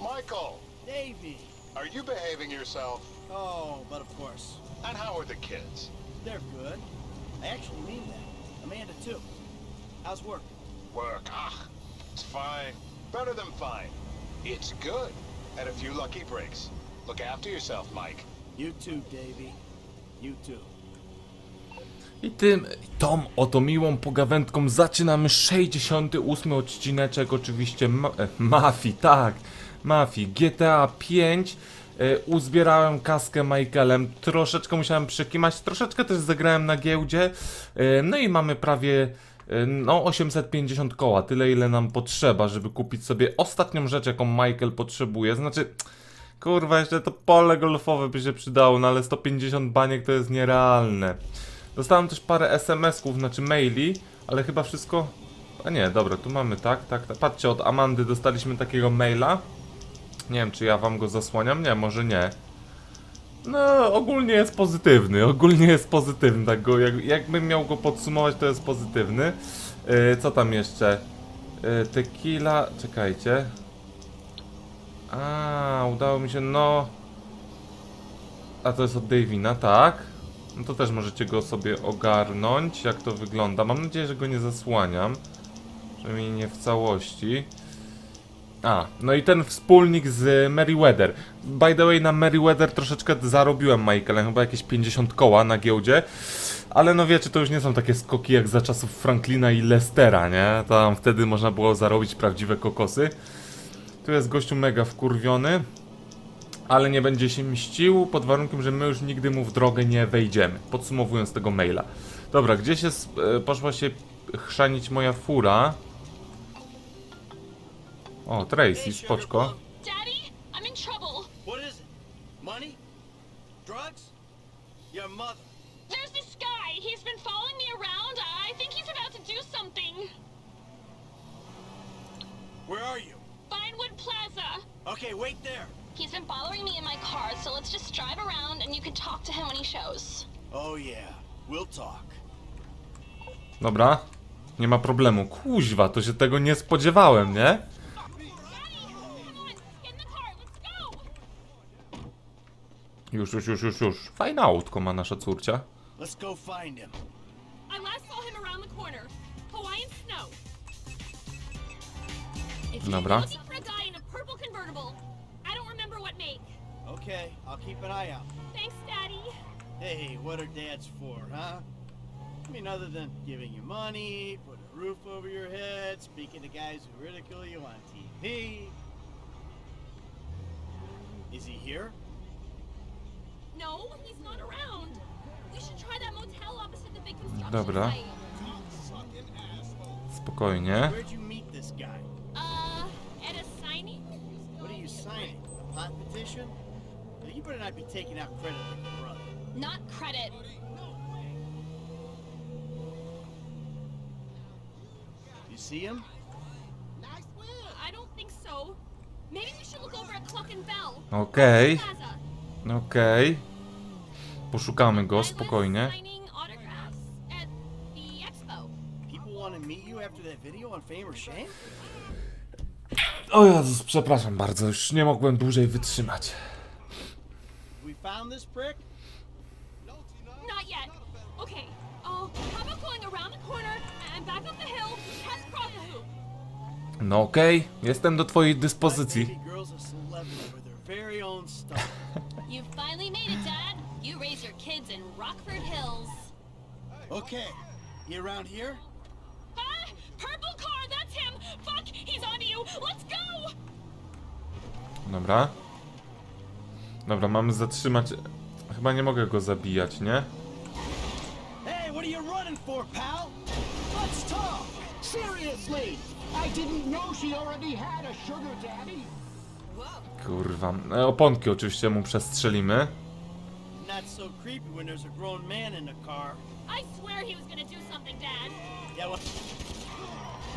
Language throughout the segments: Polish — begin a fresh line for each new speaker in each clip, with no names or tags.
Michael,
Davy.
are you behaving yourself?
Oh, but of course.
And how are the kids?
They're good. I actually mean that. Amanda, too. How's work?
Work, ah, it's fine. Better than fine. It's good. Had a few lucky breaks. Look after yourself, Mike.
You too, Davy. You too.
I tym, tą oto miłą pogawędką zaczynamy 68 odcineczek, oczywiście ma e, Mafii, tak, Mafii, GTA 5. E, uzbierałem kaskę Michaelem, troszeczkę musiałem przekimać, troszeczkę też zagrałem na giełdzie, e, no i mamy prawie e, no 850 koła, tyle ile nam potrzeba, żeby kupić sobie ostatnią rzecz, jaką Michael potrzebuje, znaczy... Kurwa, jeszcze to pole golfowe by się przydało, no ale 150 baniek to jest nierealne. Dostałem też parę SMS-ków, znaczy maili, ale chyba wszystko... A nie, dobra, tu mamy tak, tak, tak. Patrzcie, od Amandy dostaliśmy takiego maila. Nie wiem, czy ja wam go zasłaniam, nie, może nie. No, ogólnie jest pozytywny, ogólnie jest pozytywny, tak go, jak, jakbym miał go podsumować, to jest pozytywny. Yy, co tam jeszcze? Yy, tequila, czekajcie. A, udało mi się, no... A to jest od Davina, tak? No to też możecie go sobie ogarnąć, jak to wygląda. Mam nadzieję, że go nie zasłaniam. Przynajmniej nie w całości. A, no i ten wspólnik z Meriwether. By the way, na Meriwether troszeczkę zarobiłem Michaelem, chyba jakieś 50 koła na giełdzie. Ale no wiecie, to już nie są takie skoki jak za czasów Franklina i Lestera, nie? Tam wtedy można było zarobić prawdziwe kokosy. Tu jest gościu mega wkurwiony ale nie będzie się mścił, pod warunkiem, że my już nigdy mu w drogę nie wejdziemy. Podsumowując tego maila. Dobra, gdzie się e, poszła się chrzanić moja fura? O, Tracy, spoczko.
Daddy, I'm in trouble.
What is it? Money? Drugs? Your mother.
There's this guy. He's been following me around. I think he's about to do something.
Where are you?
Vinewood Plaza.
Okay, wait there.
He's been bothering me in my car, so let's just drive around and you can talk to him when he shows.
Oh yeah, we'll talk.
Dobra. Nie ma problemu. Kuźwa, to się tego nie spodziewałem, nie?
Daddy, come on, get in the car. Let's go.
Już, już, już, już, już. Fajne autko ma nasza córcia.
Let's go find him.
I last saw him around the corner. Hawaiian snow.
Dobra.
Okay, I'll keep an eye out.
Thanks, Daddy.
Hey, what are dads for, huh? I mean, other than giving you money, putting a roof over your head, speaking to guys who ridicule you on TV. Is he here?
No, he's not around. We should try that motel opposite the big construction
Dobra.
site.
Spokojnie.
Where'd you meet this guy?
Uh, at a signing?
What are you signing? A pot petition? You better not be taking out credit like your brother.
Not credit.
You see him?
I don't think so. Maybe we should look over at Cluck and Bell.
Okej,
Plaza.
Okej. Poszukamy go, spokojnie. O Jezus, przepraszam bardzo, już nie mogłem dłużej wytrzymać.
Not yet. Okay. Oh, how about going
Okay, you around here?
Ah! Purple car, that's him! Fuck, he's onto you! Let's go!
Dobra. Dobra, mamy zatrzymać... Chyba nie mogę go zabijać, nie?
Hey, what are you running for, pal?
Let's talk! Seriously! I didn't know she already had a sugar daddy.
Kurwa. E, Oponki oczywiście mu przestrzelimy.
Not so creepy when there's a grown man in the car.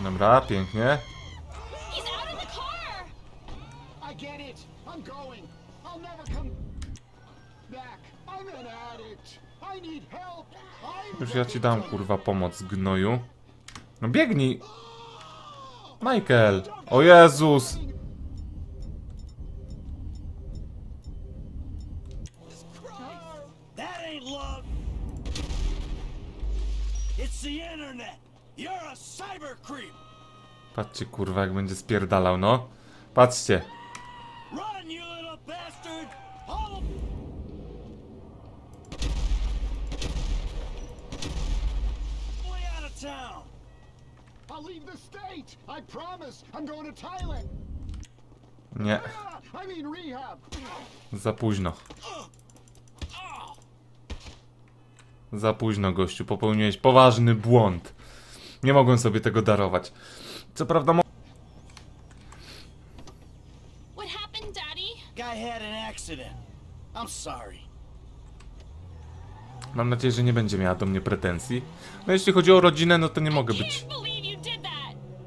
Dobra, pięknie. Już ja ci dam, kurwa, pomoc, gnoju. No biegnij! Michael! O Jezus!
That ain't love!
Patrzcie kurwa jak będzie spierdalał, no. Patrzcie.
Run, you little
Za późno, gościu. Popełniłeś poważny błąd. Nie mogłem sobie tego darować. Co prawda, mo-
What happened, Daddy?
Guy had an accident. I'm sorry.
mam nadzieję, że nie będzie miała do mnie pretensji. No jeśli chodzi o rodzinę, no to nie mogę być.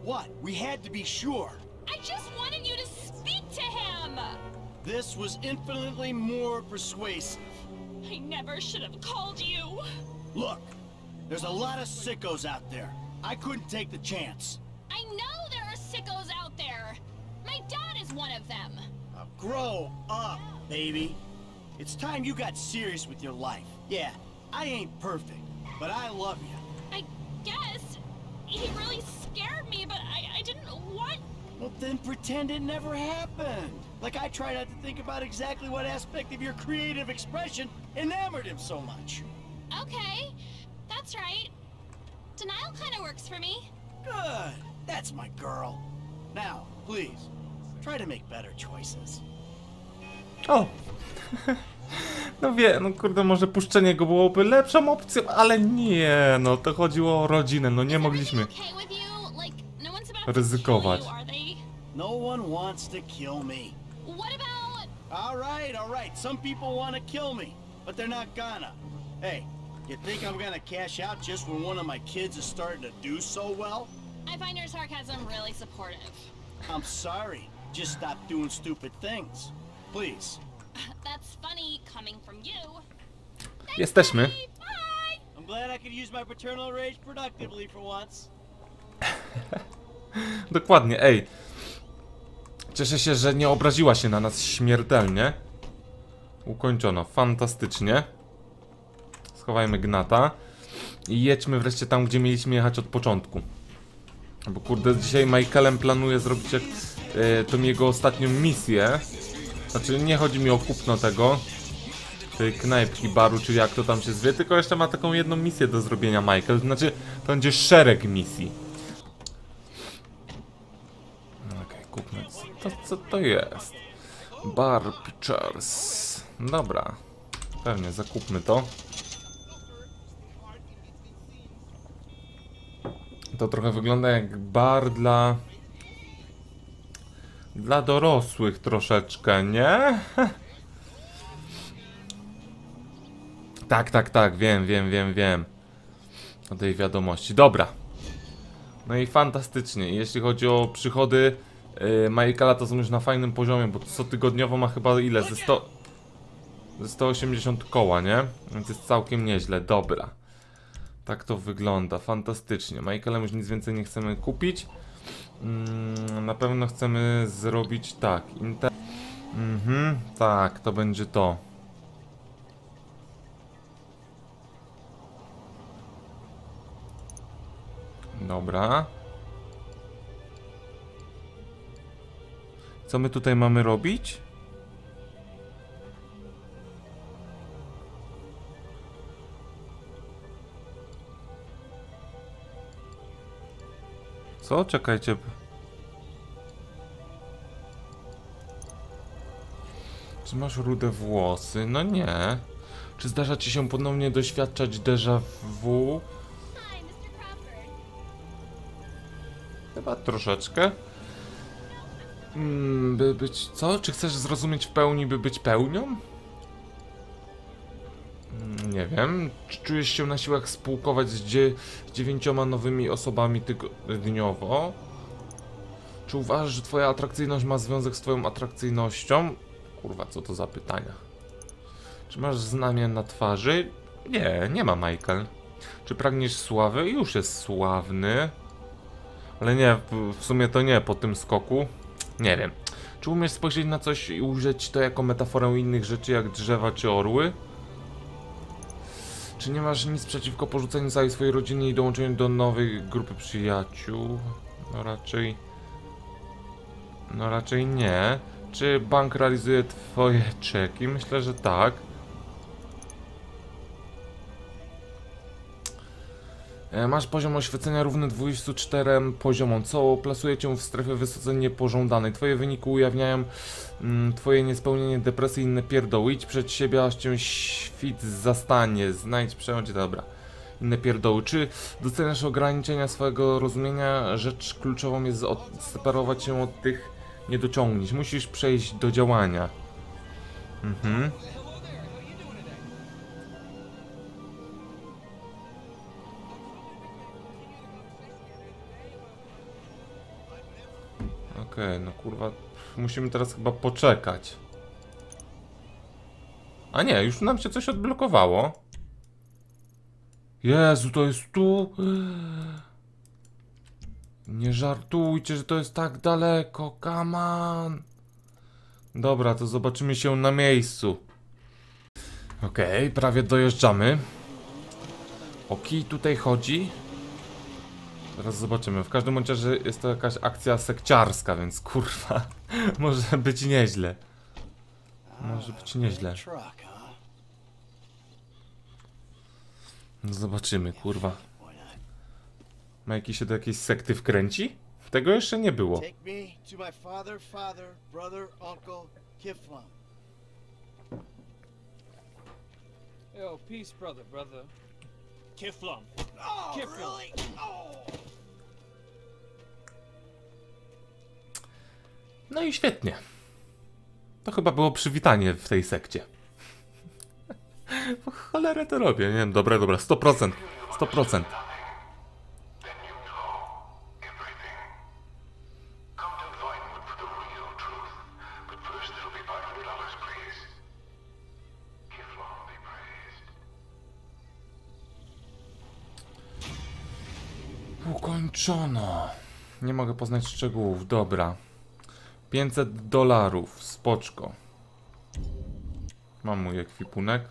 What? We had to be sure.
I just wanted you to speak to him.
This was infinitely more persuasive.
I never should have called you.
Look, there's a lot of sickos out there. I couldn't take the chance.
I know there are sickos out there. My dad is one of them.
Now grow up, baby. It's time you got serious with your life. Yeah, I ain't perfect, but I love you.
I guess he really scared me, but I, I didn't want.
Well, then pretend it never happened. Like I try not to think about exactly what aspect of your creative expression enamored him so much.
Okay, that's right. Denial kind of works for me.
Good. That's my girl. Now, please, try to make better choices.
O! No wie, no kurde, może puszczenie go byłoby lepszą opcją, ale nie, no to chodziło o rodzinę, no nie mogliśmy.
no
Ryzykować.
No one wants to kill me.
What about?
All right, all right. Some people want to kill me, but they're not gonna. Hey, you think I'm gonna cash out just when one of my kids is starting to do so well?
I find your sarcasm really supportive.
I'm sorry. Just stop doing stupid things. Please.
That's funny coming from you.
Yes, Jesteśmy.
Bye.
I'm glad I could use my paternal rage productively for once.
Dokładnie, ej. Cieszę się, że nie obraziła się na nas śmiertelnie. Ukończono, fantastycznie. Schowajmy gnata. I jedźmy wreszcie tam, gdzie mieliśmy jechać od początku. Bo kurde, dzisiaj Michaelem planuje zrobić jak, e, tą jego ostatnią misję. Znaczy, nie chodzi mi o kupno tego, tej knajpki, baru, czy jak to tam się zwie, tylko jeszcze ma taką jedną misję do zrobienia Michael. Znaczy, to będzie szereg misji. Okej, kupmy. Co, co to jest? Bar Pictures. Dobra. Pewnie, zakupmy to. To trochę wygląda jak bar dla... Dla dorosłych troszeczkę, nie? Tak, tak, tak, wiem, wiem, wiem, wiem. O tej wiadomości. Dobra. No i fantastycznie. Jeśli chodzi o przychody yy, Michaela, to są już na fajnym poziomie, bo cotygodniowo ma chyba ile? Ze 100... Ze 180 koła, nie? Więc jest całkiem nieźle. Dobra. Tak to wygląda. Fantastycznie. Michaelem już nic więcej nie chcemy kupić. Mm, na pewno chcemy zrobić tak. Inter... Mhm, tak, to będzie to. Dobra. Co my tutaj mamy robić? Co? Czekajcie. Czy masz rude włosy? No nie. Czy zdarza ci się ponownie doświadczać déjà vu? Chyba troszeczkę. Mm, by być co? Czy chcesz zrozumieć w pełni, by być pełnią? Nie wiem. Czy czujesz się na siłach spółkować z, dzie dziewięcioma nowymi osobami tygodniowo? Czy uważasz, że twoja atrakcyjność ma związek z twoją atrakcyjnością? Kurwa, co to za pytania? Czy masz znamię na twarzy? Nie, nie ma Michael. Czy pragniesz sławy? Już jest sławny. Ale nie, w- sumie to nie po tym skoku. Nie wiem. Czy umiesz spojrzeć na coś i użyć to jako metaforę innych rzeczy, jak drzewa czy orły? Czy nie masz nic przeciwko porzuceniu całej swojej rodziny i dołączeniu do nowej grupy przyjaciół? No raczej... No raczej nie. Czy bank realizuje twoje czeki? Myślę, że tak. Masz poziom oświecenia równy 24 poziomom, co plasuje cię w strefie wysoce niepożądanej. Twoje wyniki ujawniają mm, twoje niespełnienie, depresje i inne pierdoły. Idź przed siebie, aż cię świt zastanie. Znajdź przełącz, dobra. Inne pierdoły. Czy doceniasz ograniczenia swojego rozumienia? Rzecz kluczową jest odseparować się od tych niedociągnięć. Musisz przejść do działania. Mhm. Okej, no kurwa, musimy teraz chyba poczekać. A nie, już nam się coś odblokowało. Jezu, to jest tu. Nie żartujcie, że to jest tak daleko, come on. Dobra, to zobaczymy się na miejscu. Okej, prawie dojeżdżamy. O kij tutaj chodzi. Zaraz zobaczymy. W każdym bądź razie jest to jakaś akcja sekciarska, więc kurwa, może być nieźle. Może być nieźle. No Zobaczymy, kurwa.
Why not?
Ma jakiś się do jakiejś sekty wkręci? Tego jeszcze nie było.
Take me to my father, father, brother, uncle, Kiflon.
Yo, peace, brother, brother.
Kiflon. Oh, really?
No i świetnie. To chyba było przywitanie w tej sekcie. Cholerę to robię, nie wiem, dobra, dobra, 100%, 100%. Ukończono. Nie mogę poznać szczegółów, dobra. 500 dolarów, spoczko. Mam mój ekwipunek.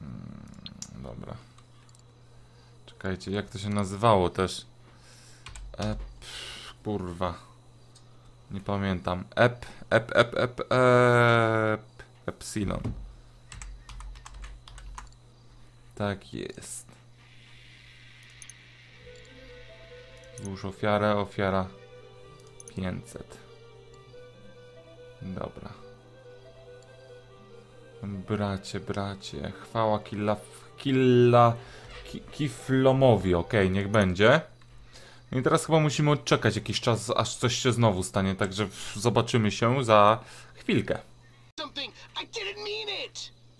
Mm, Dobra. Czekajcie, jak to się nazywało też? Ep, kurwa. Nie pamiętam. Ep, ep, ep, ep, ep, epsilon. Tak jest. Złóż ofiarę, ofiara 500. Dobra. Bracie, bracie, chwała Killa, Killa, ki, Kiflomowi, okej, niech będzie. I teraz chyba musimy odczekać jakiś czas, aż coś się znowu stanie, także zobaczymy się za chwilkę.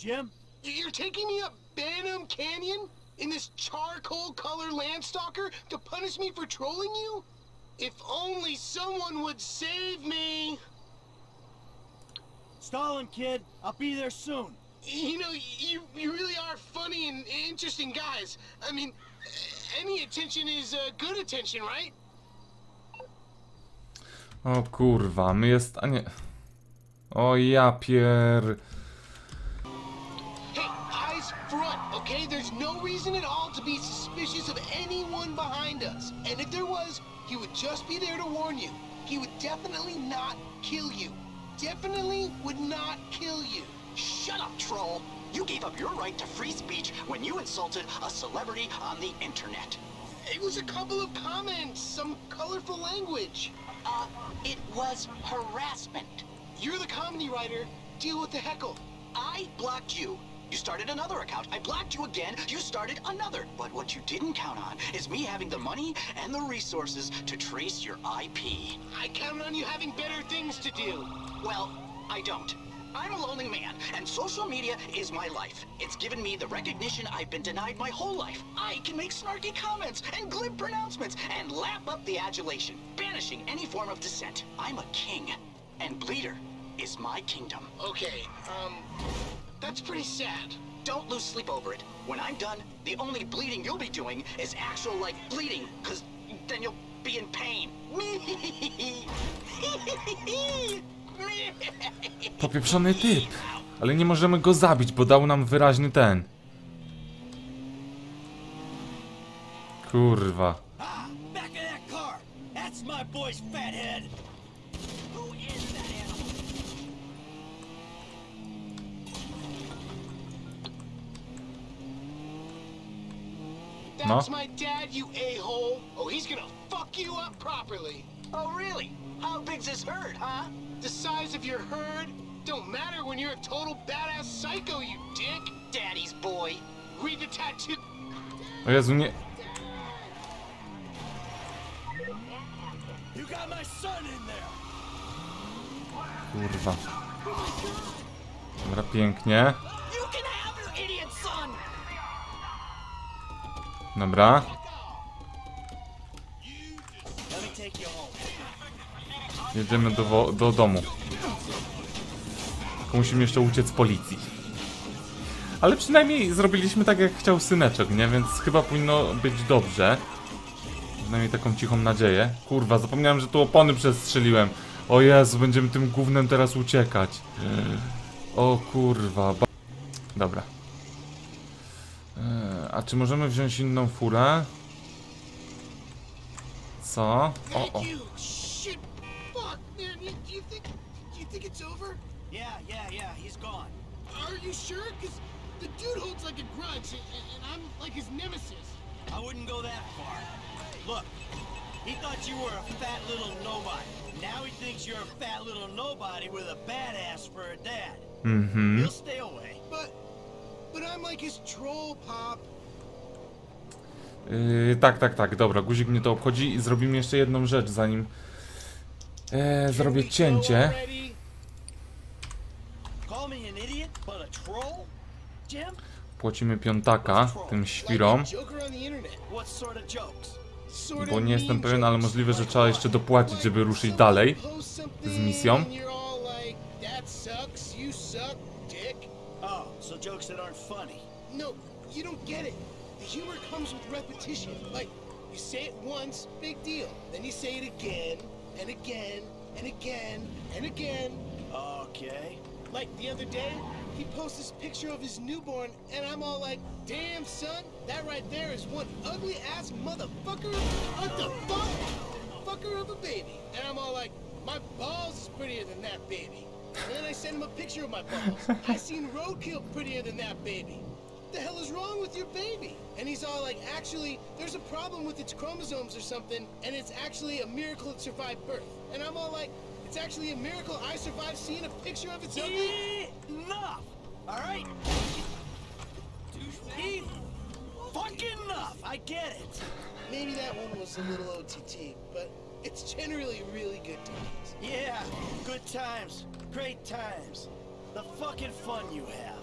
Jim?
You're taking me up Banham Canyon in this charcoal color landstalker to punish me for trolling you? If only someone would save me.
Stalin, kid. I'll be there soon.
You know, you, you really are funny and interesting guys. I mean, any attention is uh, good attention, right?
O kurwa, my jest, a nie... O ja pier...
suspicious of anyone behind us. And if there was, he would just be there to warn you. He would definitely not kill you. Definitely would not kill you.
Shut up, troll! You gave up your right to free speech when you insulted a celebrity on the internet.
It was a couple of comments, some colorful language.
Uh, it was harassment.
You're the comedy writer. Deal with the heckle.
I blocked you. You started another account. I blocked you again. You started another. But what you didn't count on is me having the money and the resources to trace your IP.
I count on you having better things to do.
Well, I don't. I'm a lonely man, and social media is my life. It's given me the recognition I've been denied my whole life. I can make snarky comments and glib pronouncements and lap up the adulation, banishing any form of dissent. I'm a king, and Bleeder is my kingdom.
Okay, um, that's pretty sad.
Don't lose sleep over it. When I'm done, the only bleeding you'll be doing is actual, like, bleeding, because then you'll be in pain.
Popieprzony typ. Ale nie możemy go zabić, bo dał nam wyraźny ten. Kurwa.
Ah, back of that car. That's my boy's fathead. Who
That's my dad, you a-hole. Oh, he's gonna fuck you up properly.
Oh, really? How big's this herd, huh?
The size of your herd don't matter when you're a total badass psycho, you dick.
Daddy's boy.
Read the tattoo.
O Jezu, nie...
You got my son in there.
Kurwa. Dobra, pięknie. Dobra. Jedziemy do, do domu. Tylko musimy jeszcze uciec z policji. Ale przynajmniej zrobiliśmy tak, jak chciał syneczek, nie? Więc chyba powinno być dobrze. Przynajmniej taką cichą nadzieję. Kurwa, zapomniałem, że tu opony przestrzeliłem. O Jezu, będziemy tym gównem teraz uciekać. O kurwa. Dobra. A czy możemy wziąć inną furę? Co? O, o.
Thank you. Shit. Fuck, man. You, you think you think it's over?
Yeah, yeah, yeah. He's gone.
Are you sure? Cause the dude holds like a grudge, and, and I'm like his nemesis.
I wouldn't go that far. Look, he thought you were a fat little nobody. Now he thinks you're a fat little nobody with a badass for a dad.
Mhm.
He'll stay away.
But but I'm like his troll pop.
Yy, tak, tak, tak, dobra, guzik mnie to obchodzi i zrobimy jeszcze jedną rzecz, zanim e, zrobię cięcie. Płacimy piątaka tym świrom, bo nie jestem pewien, ale możliwe, że trzeba jeszcze dopłacić, żeby ruszyć dalej. Z misją.
Oh.
No, you don't get it. Humor comes with repetition. Like, you say it once, big deal. Then you say it again, and again, and again, and again.
Okay.
Like the other day, he posts this picture of his newborn, and I'm all like, damn, son, that right there is one ugly ass motherfucker. What the fuck? Fucker of a baby. And I'm all like, my balls is prettier than that baby. And then I send him a picture of my balls. I seen roadkill prettier than that baby. What the hell is wrong with your baby? And he's all like, actually, there's a problem with its chromosomes or something, and it's actually a miracle it survived birth. And I'm all like, it's actually a miracle I survived seeing a picture of its ugly.
Enough! Alright? Heath! Fucking enough! I get it!
Maybe that one was a little OTT, but it's generally really good times.
Yeah, good times. Great times. The fucking fun you have.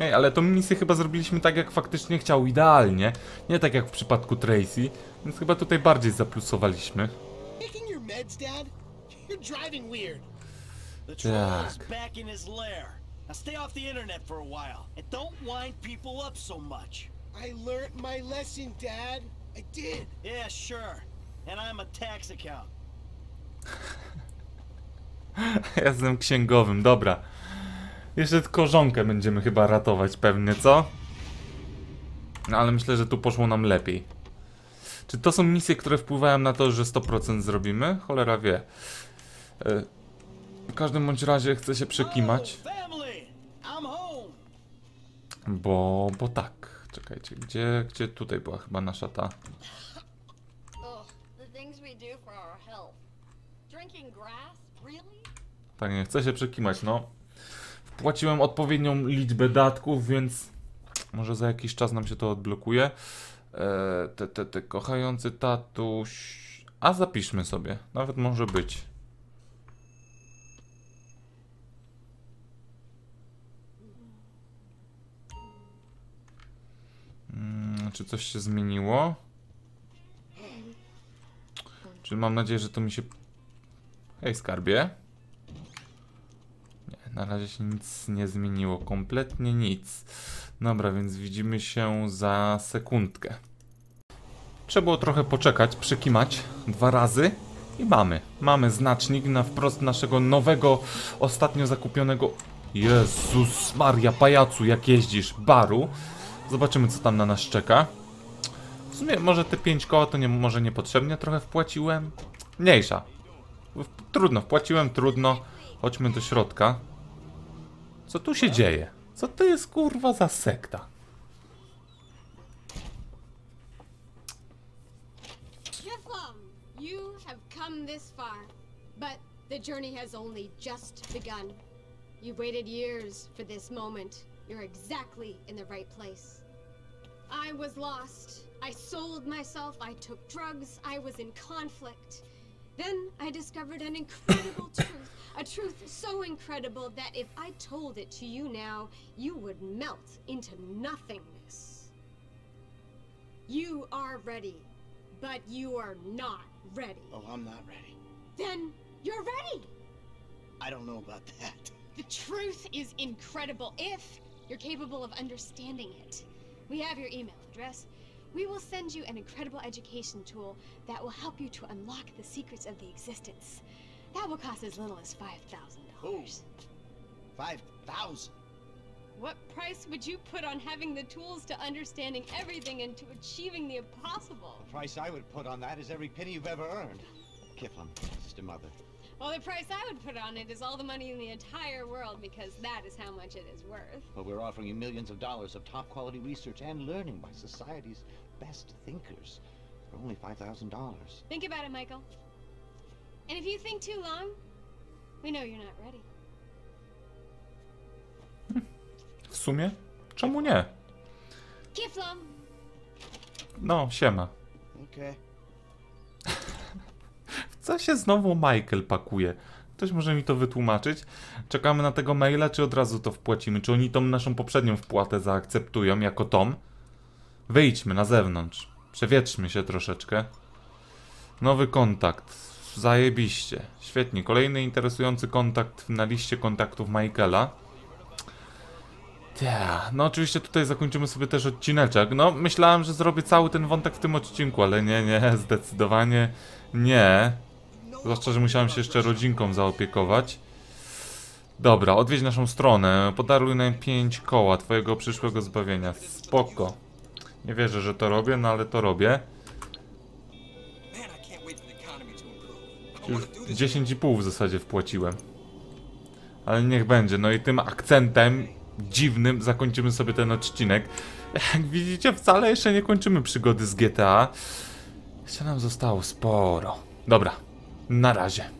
Ej, ale tą misję chyba zrobiliśmy tak, jak faktycznie chciał, idealnie. Nie tak jak w przypadku Tracy, więc chyba tutaj bardziej zaplusowaliśmy. Tak.
Now stay off the internet for a while, and don't wind people up so much.
I learned my lesson, Dad. I did.
Yeah, sure. And I'm a tax account.
Jestem księgowym, dobra. Jeszcze tylko żonkę będziemy chyba ratować pewnie, co? No ale myślę, że tu poszło nam lepiej. Czy to są misje, które wpływają na to, że 100% zrobimy? Cholera wie. E, W każdym bądź razie chcę się przekimać, bo, bo tak. Czekajcie, gdzie, gdzie tutaj była chyba nasza ta... Tak, nie, chcę się przekimać, no. Wpłaciłem odpowiednią liczbę datków, więc może za jakiś czas nam się to odblokuje. E, te, te, te, kochający tatuś. A zapiszmy sobie, nawet może być. Mm, czy coś się zmieniło? Czy mam nadzieję, że to mi się. Hej, skarbie. Na razie się nic nie zmieniło, kompletnie nic. Dobra, więc widzimy się za sekundkę. Trzeba było trochę poczekać, przekimać dwa razy i mamy. Mamy znacznik na wprost naszego nowego, ostatnio zakupionego... Jezus Maria, pajacu, jak jeździsz, baru. Zobaczymy, co tam na nas czeka. W sumie, może te 5 koła to nie, może niepotrzebnie trochę wpłaciłem. Mniejsza. Trudno, wpłaciłem, trudno. Chodźmy do środka. Co tu się dzieje? Co to jest kurwa za sekta?
You have come this far, but the journey has only just begun. You've waited years for this moment. You're exactly in the right place. I was lost. I sold myself. I took drugs. I was in conflict. Then I discovered an incredible truth. A truth so incredible that if I told it to you now, you would melt into nothingness. You are ready, but you are not ready.
Oh, I'm not ready.
Then you're ready.
I don't know about that.
The truth is incredible if you're capable of understanding it. We have your email address. We will send you an incredible education tool that will help you to unlock the secrets of the existence. That will cost as little as $5,000.
Five thousand.
What price would you put on having the tools to understanding everything and to achieving the impossible?
The price I would put on that is every penny you've ever earned. Kiflin, Sister Mother.
Well, the price I would put on it is all the money in the entire world because that is how much it is worth.
But we're offering you millions of dollars of top quality research and learning by society's best thinkers for only $5,000.
Think about it, Michael. And if you think too long, we know you're not ready.
W sumie? Czemu nie?
Kiflum!
No, siema.
Okay.
Co się znowu Michael pakuje? Ktoś może mi to wytłumaczyć? Czekamy na tego maila, czy od razu to wpłacimy? Czy oni tą naszą poprzednią wpłatę zaakceptują jako tom? Wyjdźmy na zewnątrz. Przewietrzmy się troszeczkę. Nowy kontakt. Zajebiście. Świetnie. Kolejny interesujący kontakt na liście kontaktów Michaela. Ja, no oczywiście tutaj zakończymy sobie też odcineczek. No, myślałem, że zrobię cały ten wątek w tym odcinku, ale nie, nie, zdecydowanie nie. Zwłaszcza, że musiałem się jeszcze rodzinką zaopiekować. Dobra, odwiedź naszą stronę. Podaruj nam 5 koła twojego przyszłego zbawienia. Spoko. Nie wierzę, że to robię, no ale to robię. Już 10,5 w zasadzie wpłaciłem. Ale niech będzie. No i tym akcentem dziwnym zakończymy sobie ten odcinek. Jak widzicie, wcale jeszcze nie kończymy przygody z GTA. Jeszcze nam zostało sporo. Dobra, na razie.